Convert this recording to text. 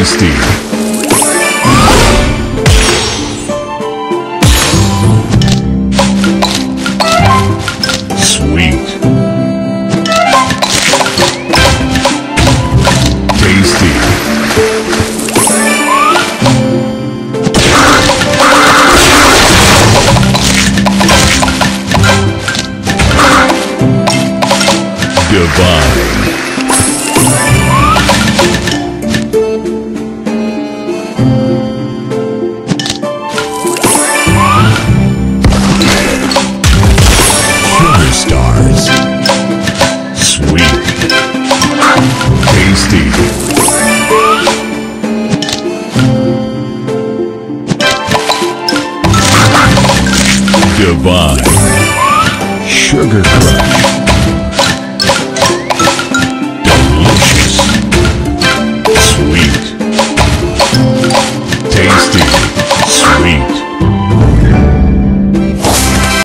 tasty. Sweet. Tasty. Divine. Divine. Sugar Crush.